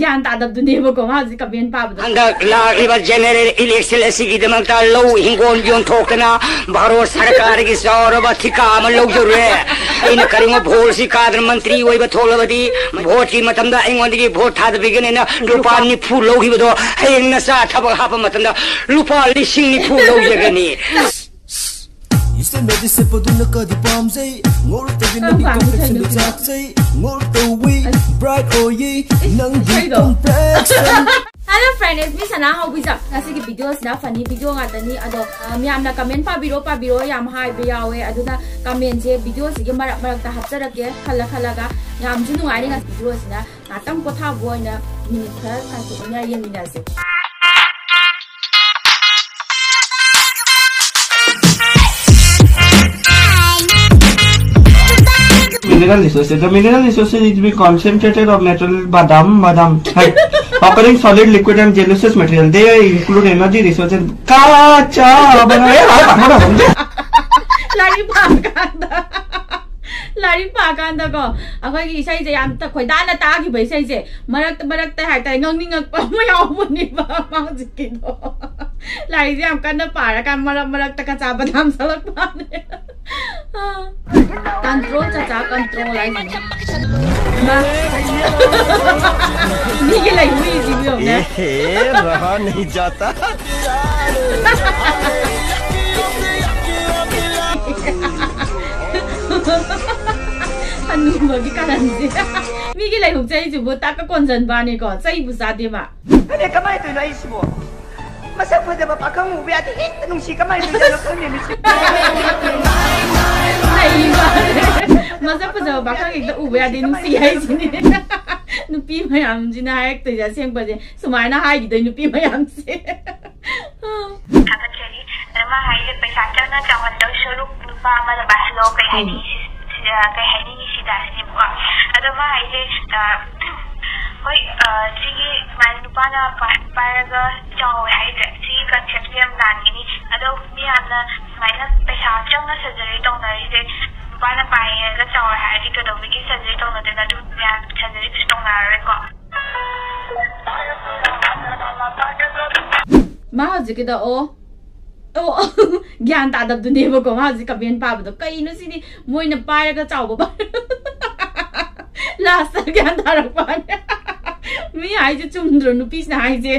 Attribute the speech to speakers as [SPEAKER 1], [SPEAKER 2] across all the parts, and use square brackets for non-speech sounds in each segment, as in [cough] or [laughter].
[SPEAKER 1] ꯒ꯭ꯌꯥꯟ ꯇꯥꯗꯕꯗꯨꯅꯦꯕꯀꯣ ꯃꯥ ꯍꯧꯖꯤꯛ ꯀꯃꯦꯟ ꯄꯥꯕꯗꯣ
[SPEAKER 2] ꯍꯟꯗꯛ ꯂꯥꯛꯂꯤꯕ ꯖꯦꯅꯔꯦꯜ ꯏꯂꯦꯛꯁꯟ ꯑꯁꯤꯒꯤꯗꯃꯛꯇ ꯂꯧ ꯍꯤꯡꯒꯣꯜ ꯌꯣꯟꯊꯣꯛꯇꯅ ꯚꯥꯔꯠ ꯁꯔꯀꯥꯔꯒꯤ ꯆꯥꯎꯔꯕ ꯊꯤꯀꯥ ꯑꯃ ꯂꯧꯖꯔꯨꯔꯦ ꯑꯩꯅ ꯀꯔꯤꯒꯨꯝꯕ ꯚꯣꯠꯁꯤ ꯀꯥꯗꯅ ꯃꯟꯇ꯭ꯔꯤ ꯑꯣꯏꯕ ꯊꯣꯛꯂꯕꯗꯤ ꯚꯣꯠꯀꯤ ꯃꯇꯝꯗ ꯑꯩꯉꯣꯟꯗꯒꯤ ꯚꯣꯠ ꯊꯥꯗꯕꯤꯒꯅꯤꯅ ꯂꯨꯄꯥ ꯅꯤꯐꯨ ꯂꯧꯈꯤꯕꯗꯣ ꯍꯌꯦꯡ ꯅꯆꯥ ꯊꯕꯛ ꯍꯥꯞꯄ ꯃꯇꯝꯗ ꯂꯨꯄꯥ ꯂꯤꯁꯤꯡ ꯅꯤꯐꯨ ꯂꯧꯖꯒꯅꯤ
[SPEAKER 3] Eastern medicine for the Nakadi Palms, eh? More taking the complex in the jacks, eh? More the way, bright oh ye, nang di complex.
[SPEAKER 1] Hello friend, it's me Sana we up. Nasi ki video sida funny video ngata ni ado miyam na comment pa biro pa biro yam hai be yawe aduna comment je video sige marak marak ta hapsara ke khala khala ga yam jinu ai ni video sida natang ko tha boy na minute khar ka so nya yen mina
[SPEAKER 4] mineral resources. The mineral resources to be concentrated of natural badam, badam, occurring solid, liquid and gelatinous material. They include energy resources. Kacha,
[SPEAKER 1] lari paganda lari paganda ko akoy gi isay je am ta khoy dana ta gi bai sai je marak marak ta hai ta ngang ni ngak pa ma yaw mo ni ba ma ji ki do lari je am kan na para kan marak marak ta ka cha badam salak pa ne control cha cha control lại mà नहीं के life में easy भी होना
[SPEAKER 4] है
[SPEAKER 1] रहा
[SPEAKER 4] नहीं जाता
[SPEAKER 1] अनुभावी कारण से मी के लाइफ चाहिए जो बोता का कौन जनबाने को चाहिए बुझा दे मा
[SPEAKER 5] अरे कमाए तो नहीं सुबह
[SPEAKER 6] Masa pada bapak kamu? Biar hati hit Tanong si kamay
[SPEAKER 1] Masa pada bapak kamu? Kita uwe Adi nung siya Sini. [laughs] Nupi mayam Sina hayak to Sina siyang pwede Sumayna hayak Ito nupi mayam si
[SPEAKER 7] Kata Cherry Nama hayak Paisa Chana Chawad Daw Shuruk Nupa Amada kayak ini Hadi Kay Hadi Nishida Sini Buka Adama hayak ꯍꯣꯏ ꯁꯤꯒꯤ ꯁꯨꯃꯥꯏꯅ ꯅꯨꯄꯥꯅ ꯄꯥꯏꯔꯒ ꯆꯥꯎꯋꯦ ꯍꯥꯏꯁꯦ ꯁꯤꯒꯤ ꯀꯟꯁꯦꯞꯁꯦ ꯌꯥꯝ ꯂꯥꯟꯒꯅꯤ ꯑꯗꯣ ꯃꯤꯌꯥꯝꯅ ꯁꯨꯃꯥꯏꯅ ꯄꯩꯁꯥ ꯆꯪꯅ ꯁꯔꯖꯔꯤ ꯇꯧꯅꯔꯤꯁꯦ ꯅꯨꯄꯥꯅ ꯄꯥꯏꯔꯒ ꯆꯥꯎꯋꯦ ꯍꯥꯏꯔꯗꯤ ꯀꯩꯗꯧꯕꯒꯤ ꯁꯔꯖꯔꯤ ꯇꯧꯅꯗꯣꯏꯅꯣ ꯑꯗꯨ ꯃꯌꯥꯝ ꯁꯔꯖꯔꯤꯁꯨ ꯇꯧꯅꯔꯔꯣꯏꯀꯣ
[SPEAKER 1] ꯃꯥ ꯍꯧꯖꯤꯛꯀꯤꯗ ꯑꯣ ꯑꯣ ꯒ꯭ꯌꯥꯟ ꯇꯥꯗꯕꯗꯨꯅꯦꯕꯀꯣ ꯃꯥ ꯍꯧꯖꯤꯛ ꯀꯃꯦꯟ ꯄꯥꯕꯗꯣ ꯀꯩꯅꯣ ꯁꯤꯗꯤ ꯃꯣꯏꯅ ꯄꯥꯏꯔꯒ ꯆꯥꯎꯕ ꯂꯥꯁꯇ ꯒ꯭ꯌꯥꯟ ꯇꯥꯔꯛꯄꯅꯦ ꯃꯤ ꯍꯥꯏꯁꯦ ꯆꯨꯝꯗ꯭ꯔꯣ ꯅꯨꯄꯤꯁꯤꯅ ꯍꯥꯏꯁꯦ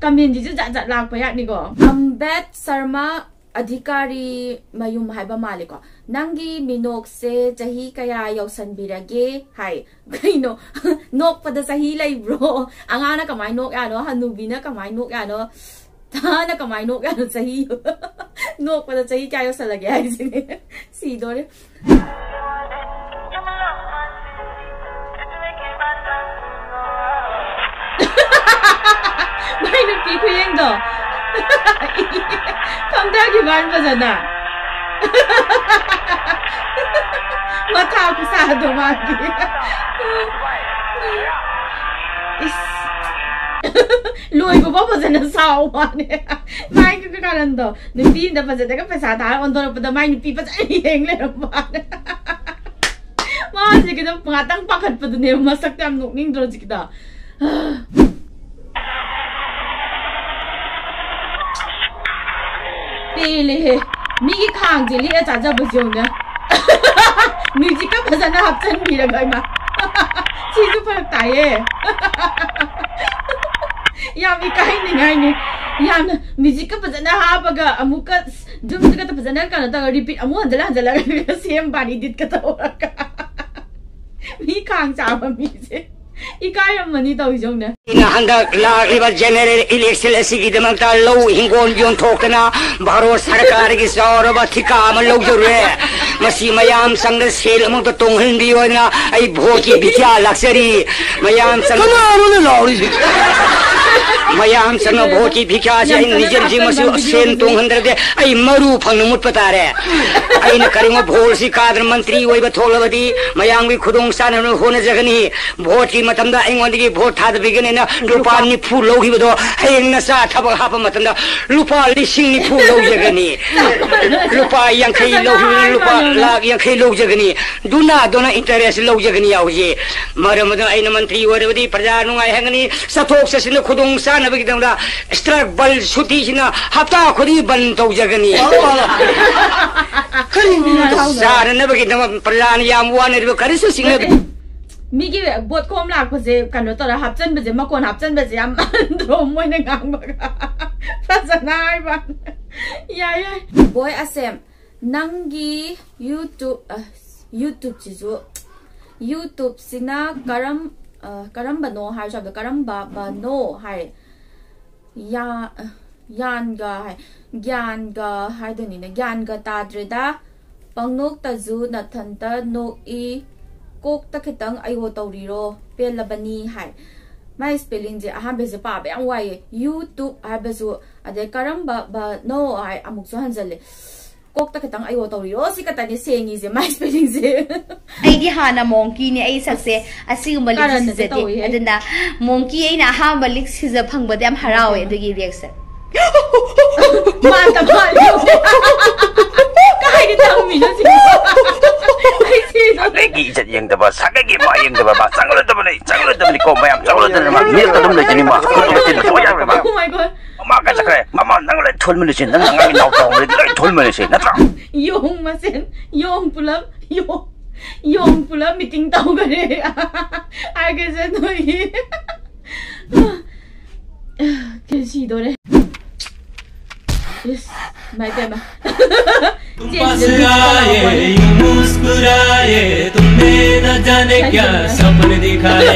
[SPEAKER 1] ꯀꯃꯦꯟꯁꯤꯁꯨ ꯖꯥꯠ ꯖꯥꯠ ꯂꯥꯛꯄ ꯌꯥꯠꯅꯤꯀꯣ ꯑꯝꯕꯦꯠ Sharma ꯑꯙꯤꯀꯥꯔꯤ [laughs] [laughs] [laughs] 이렇게 비행도. 감당이 많은 거잖아. 마타고 사도. 마기 loiba ba fazana sawa ne mai ka ka karan do ni pi da fazana ka pesa da on do pa mai ni pi pa ai heng le ba ma ji ka da patang pakat pa ne masak tam nuk ning do ꯄꯦꯜꯂꯦꯍꯦ ꯃꯤꯒꯤ ꯈꯥꯡꯁꯦ ꯂꯤꯛꯑ ꯆꯥꯖꯕꯁꯦ ꯌꯦꯡꯉꯨꯅꯦ ꯃ꯭ꯌꯨꯖꯤꯛꯀ ꯐꯖꯅ ꯍꯥꯞꯆꯤꯟꯕꯤꯔꯒ ꯏꯃꯥ ꯁꯤꯁꯨ ꯐꯔꯛ ꯇꯥꯏꯌꯦ ꯌꯥꯝ ꯏꯀꯥꯏꯅꯤꯡꯉꯥꯏꯅꯤ ꯌꯥꯝꯅ ꯃ꯭ꯌꯨꯖꯤꯛꯀ ꯐꯖꯅ ꯍꯥꯞꯄꯒ ꯑꯃꯨꯛꯀ ꯖꯨꯝꯗꯒ ꯐꯖꯅ ꯀꯩꯅꯣ ꯇꯧꯔꯒ ꯔꯤꯄꯤꯠ ꯑꯃꯨꯛ ꯍꯟꯖꯤꯜ ꯍꯟꯖꯤꯜꯂꯒ ꯁꯦꯝꯕꯥꯅꯤ ꯗꯤꯠꯀ ꯇꯧꯔꯒ ꯃꯤ ꯈꯥꯡ ꯆꯥꯕ ꯃꯤꯁꯦ ꯏꯀꯥꯏꯔꯝꯃꯅꯤ ꯇꯧꯔꯤꯖꯧꯅꯦ
[SPEAKER 2] ꯑꯩꯅ ꯍꯟꯗꯛ ꯂꯥꯛꯂꯤꯕ ꯖꯦꯅꯔꯦꯜ ꯏꯂꯦꯛꯁꯟ ꯑꯁꯤꯒꯤꯗꯃꯛꯇ ꯂꯧ ꯍꯤꯡꯒꯣꯜ ꯌꯣꯟꯊꯣꯛꯇꯅ ꯚꯥꯔꯠ ꯁꯔꯀꯥꯔꯒꯤ ꯆꯥꯎꯔꯕ ꯊꯤꯀꯥ ꯑꯃ ꯂꯧꯖꯔꯨꯔꯦ ꯃꯁꯤ ꯃꯌꯥꯝ ꯆꯪꯗ ꯁꯦꯜ ꯑꯃꯨꯛꯇ ꯇꯣꯡꯍꯟꯕꯤꯌꯣꯅ ꯑꯩ ꯚꯣꯠꯀꯤ ꯕꯤꯊ꯭ꯌꯥ ꯂꯥꯛꯆꯔꯤ ꯃꯌꯥꯝ ꯆꯪ ꯀꯅꯥꯅꯣꯅꯦ ꯂꯥꯎꯔꯤꯁꯤ मयाम सनो भोटी भिखास इन निजम जी मसी सेन तो हंदर दे। आई मरू फंग मुट पता रे। आई न करेंगे भोल सी कादर मंत्री ओइ बथोलवदी मयांग भी खुदोंग सान न होने जगनी। भोटी मतम दा इंग ओंदी भोट थाद बिगने न। लुपाल नि फूल लोग ही बदो हे न सा थब हाप मतम दा लुपाल लि सिंग नि फूल लोग जगनी। लुपाल यंग खई [laughs] लोग लुपाल [laughs] लाग यंग खई लोग जगनी। दुना दोना इंटरेस्ट लोग जगनी आओ ये मरमद आई न मंत्री ओरवदी प्रजा नुंगाई हंगनी। सथोक ससिन खुदोंग सान ꯆꯥꯅꯕꯒꯤꯗꯃꯛꯇ ꯁ꯭ꯇ꯭ꯔꯛ ꯕꯜ ꯁꯨꯇꯤꯁꯤꯅ ꯍꯞꯇꯥ ꯈꯨꯗꯤꯡ ꯕꯟ ꯇꯧꯖꯒꯅꯤ ꯆꯥꯅꯅꯕꯒꯤꯗꯃꯛ ꯄ꯭ꯔꯖꯥꯅ ꯌꯥꯝ ꯋꯥꯅꯔꯤꯕ ꯀꯔꯤꯁꯨ ꯁꯤꯡꯅꯕ
[SPEAKER 1] ꯃꯤꯒꯤ ꯕꯣꯠ ꯈꯣꯝ ꯂꯥꯛꯄꯁꯦ ꯀꯩꯅꯣ ꯇꯧꯔ ꯍꯥꯞꯆꯟꯕꯁꯦ ꯃꯀꯣꯟ ꯍꯥꯞꯆꯟꯕꯁꯦ ꯌꯥꯝ ꯃꯥꯟꯗ꯭ꯔꯣ ꯃꯣꯏꯅ ꯉꯥꯡꯕꯒ ꯐꯖꯅ ꯍꯥꯏꯕ ꯌꯥꯏ ꯌꯥꯏ ꯕꯣꯏ ꯑꯁꯦꯝ ꯅꯪꯒꯤ ꯌꯨꯇꯨꯕ ꯌꯨꯇꯨꯕꯁꯤꯁꯨ ꯌꯨꯇꯨꯕꯁꯤꯅ ꯀꯔꯝ ꯀꯔꯝꯕꯅꯣ ꯍꯥꯏꯔꯁꯨ ꯍꯥꯏꯕꯗꯣ ꯀꯔꯝꯕ ꯕꯅꯣ 야 yanga gyanga haidanina gyanga tadreda pangnok tazu nathanta no e kok ta khitang ayo tawriro pelabani hai mai spelling je aha beje pa ba yang waye youtube ha beju ade karamba ba no ai amuk so hanjale kok ta kitang ayo taw ro si kata ni se mai spelling
[SPEAKER 8] ai di hana monkey ni ai sakse asi ma lik si je de. monkey ai na ha ma si je phang ba dam harao e dugi reaction
[SPEAKER 1] ma ta kai mi yang
[SPEAKER 9] yang ni
[SPEAKER 1] oh my god.
[SPEAKER 9] 막 그 래. 엄마 나 그래 돌면이 지. 나 나가 나오고 그 래. 그래 돌면이 지. 나 다.
[SPEAKER 1] 용 마 센. 용 불 람. 용. 용 불람 미팅 타고 그 래. 알겠어 너 희. 괜시 이 노 래. 예 스. 말대 마.
[SPEAKER 10] मुस्कुराए तुमने न जाने क्या सपने दिखाए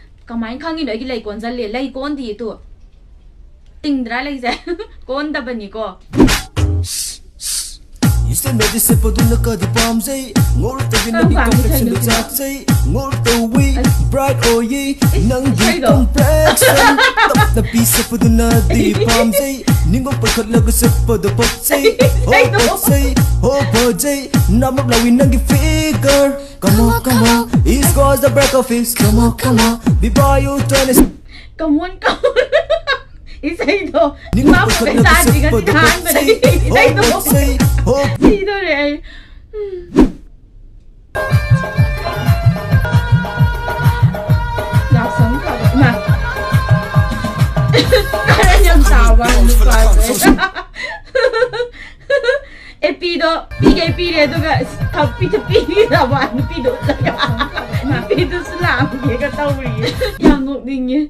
[SPEAKER 1] कमै खङिनु कन्जल्ले कि तो? त बनिको
[SPEAKER 3] You still made this simple do look at the palms, eh? Ngor to win the complexion looks up, say. Ngor to we, bright or ye, nang ye complexion. Top the piece of the nut, the palms, eh? Ningo pakat lagu simple the pot, say. Oh, pot, say. Oh, pot, say. Namak lawi nang figure. Come on, come on. East goes the break of his. Come on, come on. Be by you, tennis.
[SPEAKER 1] Come on, come on. 伊说伊都，你妈不给三几个摊子，伊你伊都，伊都是，嗯。哎，比都比给比嘞，这个他比他比你咋玩？比都这个，比都是烂别个道理。要努力。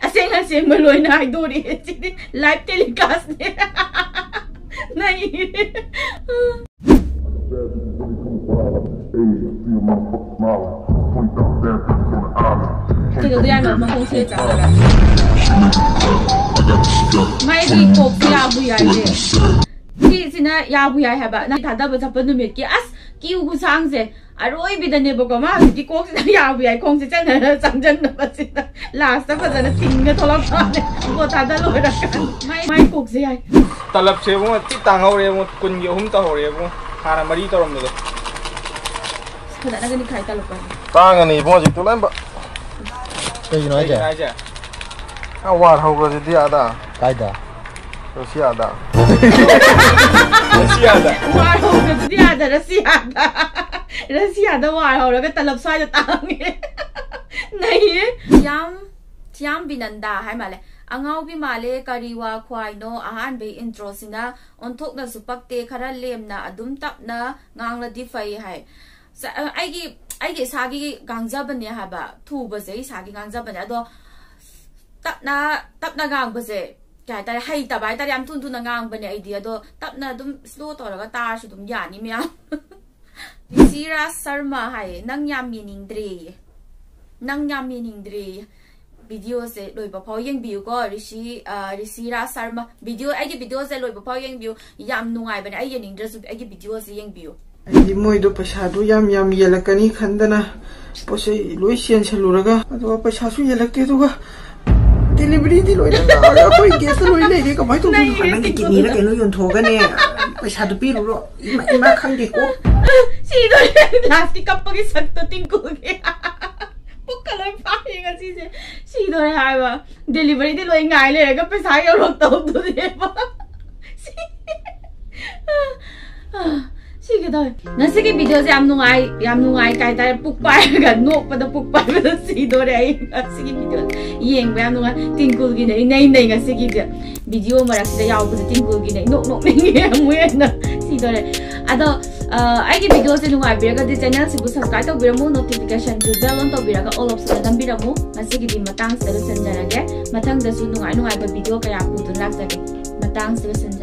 [SPEAKER 1] aseng aseng maloi na ai dori chidi live telecast ne nai cái cái mà mà không chơi chả là mày đi cột kia bùi ai đấy ꯅ ꯌꯥꯕꯨ ꯌꯥꯏ ꯍꯥꯏꯕ ꯅ ꯊꯥꯗꯕ ꯆꯠꯄ ꯅꯨꯃꯤꯠꯀꯤ ꯑꯁ Q ꯈꯨꯁꯥꯡꯁꯦ ꯑꯔꯣꯏꯕꯤꯗꯅꯦꯕꯀꯣ ꯃꯥ ꯍꯧꯖꯤꯛꯀꯤ ꯀꯣꯛꯁꯤꯗ ꯌꯥꯕꯨ ꯌꯥꯏ ꯈꯣꯡꯁꯦ ꯆꯪꯅꯔ ꯆꯪꯁꯤꯟꯅꯕꯁꯤꯗ ꯂꯥꯁꯇ ꯐꯖꯅ ꯊꯤꯡꯉ ꯊꯣꯛꯂꯛꯄꯅꯦ ꯀꯣꯊꯥꯗ ꯂꯣꯏꯔꯀꯥꯟ ꯃꯥꯏ ꯃꯥꯏ ꯀꯣꯛꯁꯦ ꯌꯥꯏ
[SPEAKER 11] ꯇꯂꯞꯁꯦ ꯑꯃꯨꯛ ꯇꯤꯛ ꯇꯥꯡꯍꯧꯔꯦ ꯑꯃꯨꯛ ꯀꯨꯟꯒꯤ ꯑꯍꯨꯝ ꯇꯧꯍꯧꯔꯦ ꯑꯃꯨꯛ ꯍꯥꯟꯅ ꯃꯔꯤ ꯇꯧꯔꯝꯕꯗꯣ
[SPEAKER 1] ꯐꯖꯅꯒꯅꯤ ꯈꯥꯏ ꯇꯂꯞꯄ
[SPEAKER 12] ꯇꯥꯡꯉꯅꯤ ꯏꯕꯨꯡ ꯍꯧꯖꯤꯛꯇꯣ ꯂꯣꯏꯅ ꯀꯩꯒꯤꯅꯣ
[SPEAKER 11] ꯍꯥꯏꯁꯦ
[SPEAKER 12] ꯋꯥꯠ ꯍꯧꯈ꯭ꯔꯁꯤꯗꯤ ꯑꯥꯗ
[SPEAKER 13] ꯀꯥꯏꯗ
[SPEAKER 12] Rosiada.
[SPEAKER 11] Rosiada.
[SPEAKER 1] Rosiada, Rosiada. Rosiada war ho rồi cái tập sai cho tao nghe. Này. Yam Yam binanda hai mà lại. angau bi male kariwa khoai no anh ahan be intro sina on thok na supak te khara lem na adum tap na ngang la di fai hay, ai cái ai gi sa gi gangja ban ne ha ba thu ba sao cái gi gangja ban do tap na tap na gang ba sei cái tapna hay base kya ta hai ta bai ta yam tun tun ngang bane idea do tapna dum slow to ra ta su dum ya ni mya Sira Sharma hai nang yam meaning dre nang yam meaning dre video se loi ba phao yeng view ko rishi rishi sharma video ai cái video se loi ba phao yeng view yam nungai bane ai yening dre su ai gi video se yeng view
[SPEAKER 14] ai moi do paisa do yam yam yelakani khandana pose loi sian chaluraga
[SPEAKER 15] ado
[SPEAKER 14] paisa su yelakte duga delivery di loi đồ ga
[SPEAKER 15] ꯗꯤꯂꯤꯕꯔꯤꯗꯤ ꯂꯣꯏꯅ ꯇꯧꯔꯦ
[SPEAKER 14] ꯑꯩꯈꯣꯏ
[SPEAKER 15] ꯒꯦꯁꯇ ꯂꯣꯏꯅ
[SPEAKER 14] ꯂꯩꯔꯦ ꯀꯃꯥꯏꯅ
[SPEAKER 1] ꯇꯧꯗꯣꯏꯅꯣ ꯅꯪꯒꯤ ꯀꯤꯠꯅꯤꯔ
[SPEAKER 13] ꯀꯩꯅꯣ ꯌꯣꯟꯊꯣꯛꯑꯒꯅꯦ ꯄꯩꯁꯥꯗꯨ ꯄꯤꯔꯨꯔꯣ ꯏꯃꯥ ꯏꯃꯥ ꯈꯪꯗꯦꯀꯣ
[SPEAKER 1] ꯁꯤꯗꯣ ꯂꯥꯁꯇꯤ ꯀꯞꯄꯒꯤ ꯁꯛꯇꯣ ꯇꯤꯡꯀꯨꯒꯤ ꯄꯨꯛꯀ ꯂꯣꯏ ꯄꯥꯏꯌꯦ ꯉꯁꯤꯁꯦ ꯁꯤꯗꯣꯔꯦ ꯍꯥꯏꯕ ꯗꯤꯂꯤꯕꯔꯤꯗꯤ ꯂꯣꯏ ꯉꯥꯏ ꯂꯩꯔꯒ ꯄꯩꯁꯥ ꯌꯧꯔꯛ ꯇꯧꯗꯣꯔꯦꯕ ꯁꯤ si to sige daw sige video si am nungai am nungai kai ta puk pai [laughs] ga no pa da puk pai da si do re ai sige video. Yeng ba am nungai tingkul gi nei nei nei ga sige video. Ma ra si da yaw bu tingkul gi nei no no nei nge [laughs] mu na si do re. Ado ai gi video se nungai bi ga di channel si subscribe to bi mu notification du bell on to bi ga all of sa dam bi ra na sige di matang sa san jara ge matang da su nungai ba video ka ya pu tu sa ge matang sa san